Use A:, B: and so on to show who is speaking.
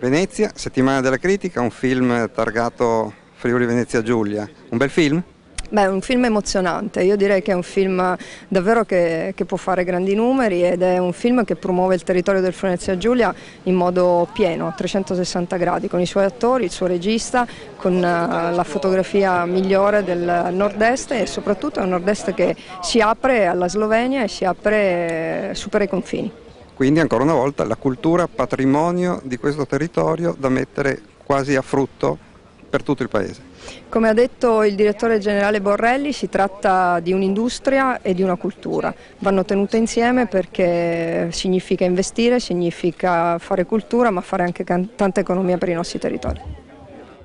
A: Venezia, settimana della critica, un film targato Friuli Venezia Giulia. Un bel film?
B: Beh, è un film emozionante, io direi che è un film davvero che, che, può fare grandi numeri ed è un film che promuove il territorio del Venezia Giulia in modo pieno, a 360 gradi, con i suoi attori, il suo regista, con uh, la fotografia migliore del nord-est e soprattutto è un nord-est che si apre alla Slovenia e si apre, supera i confini.
A: Quindi ancora una volta la cultura patrimonio di questo territorio da mettere quasi a frutto per tutto il Paese.
B: Come ha detto il direttore generale Borrelli si tratta di un'industria e di una cultura, vanno tenute insieme perché significa investire, significa fare cultura ma fare anche tanta economia per i nostri territori.